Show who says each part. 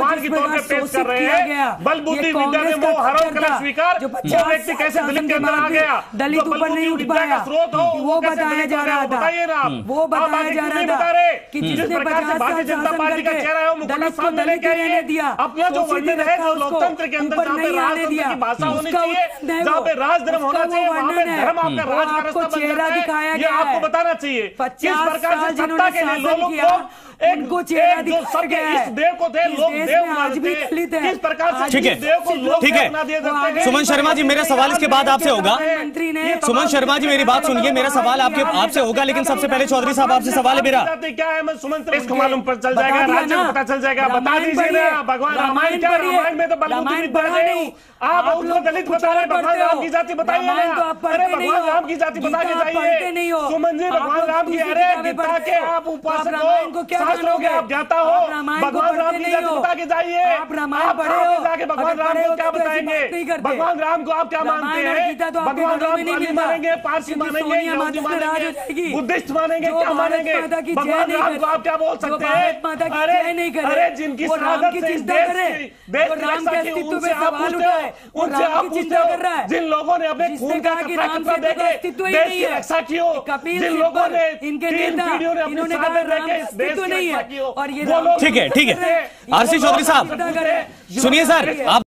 Speaker 1: भगवान की तौर पे पेश कर रहे हैं। बल बुद्धि विद्या में वो हरों कला स्वीकार
Speaker 2: जो
Speaker 1: वो व्यक्ति कैसे दलित के अंदर आ गया?
Speaker 2: दलित ऊपर नहीं उठ पाया।
Speaker 1: स्रोत हो
Speaker 2: वो बताया जा रहा था।
Speaker 1: बताइए ना।
Speaker 2: वो बताया जा रहा था कि
Speaker 1: जिस
Speaker 2: जिसने
Speaker 1: प्रकार से भारतीय
Speaker 2: साल
Speaker 1: जनता पार्टी का चेहरा है वो
Speaker 2: दलित को दलित रहने दिया।
Speaker 1: अपना जो वर्णन है जो लोकतंत्र के अंदर जहाँ पे राजतंत्र
Speaker 2: दिया।
Speaker 1: की भाषा होनी
Speaker 2: उसका
Speaker 1: चाहिए जहाँ। पे राजधर्म होना चाहिए वहाँ पे धर्म आपका राज का रास्ता बन जाता है। ये
Speaker 2: गया
Speaker 1: आपको बताना चाहिए। किस
Speaker 2: 50
Speaker 1: प्रकार से सत्ता के लिए लोगों को एक
Speaker 2: उनको चेहरा दिखाया गया है।
Speaker 1: इस देव को
Speaker 2: इस
Speaker 1: लोग देव
Speaker 2: आज भी दलित है।
Speaker 1: किस प्रकार से
Speaker 3: ठीक है।
Speaker 1: जिस देव को लोग
Speaker 3: ठीक है।
Speaker 1: ना हैं।
Speaker 3: सुमन शर्मा जी मेरा सवाल इसके बाद आपसे होगा।
Speaker 2: मंत्री ने
Speaker 3: सुमन शर्मा जी मेरी बात सुनिए। मेरा सवाल आपके आपसे होगा लेकिन सबसे पहले चौधरी साहब आपसे सवाल है मेरा।
Speaker 1: क्या है? मैं सुमन से इसको मालूम पर चल जाएगा राज्य
Speaker 2: ना।
Speaker 1: को पता चल जाएगा। बता दीजिए ना भगवान रामायण क्या रामायण में तो विद्या
Speaker 2: पढ़ा
Speaker 1: नहीं। आप
Speaker 2: लोग
Speaker 1: दलित बता रहे भगवान राम की जाति बताइए
Speaker 2: रामायण तो आप
Speaker 1: अरे भगवान राम की जाति बता के जाइए। सुमन जी भगवान राम की अरे गीता के आप उपासक
Speaker 2: को
Speaker 1: हो शास्त्रों के आप ज्ञाता हो। भगवान राम की
Speaker 2: नहीं
Speaker 1: जाति के जाइए
Speaker 2: आप रामायण पढ़े हो।
Speaker 1: जाके भगवान राम को क्या
Speaker 2: तो
Speaker 1: बताएँगे? भगवान राम को आप क्या मानते हैं?
Speaker 2: तो
Speaker 1: भगवान राम को
Speaker 2: नहीं
Speaker 1: मानेंगे पारसी मानेंगे बुद्धिस्ट मानेंगे क्या मानेंगे? भगवान राम को आप क्या बोल सकते हैं? अरे
Speaker 2: नहीं
Speaker 1: अरे जिनकी शहादत
Speaker 2: की
Speaker 1: से देश देश
Speaker 2: राम के अस्तित्व पे सवाल उठाए,
Speaker 1: हो उनसे आप पूछते हो।
Speaker 2: कर रहा है।
Speaker 1: जिन लोगों ने अपने खून का कतरा कतरा देके देश
Speaker 2: नहीं
Speaker 1: की रक्षा की हो जिन लोगों ने
Speaker 2: इनके नेता, इन्होंने कहा राम अस्तित्व
Speaker 1: की
Speaker 2: नहीं है और ये
Speaker 3: ठीक है ठीक है आरसी चौधरी साहब। सुनिए सर आप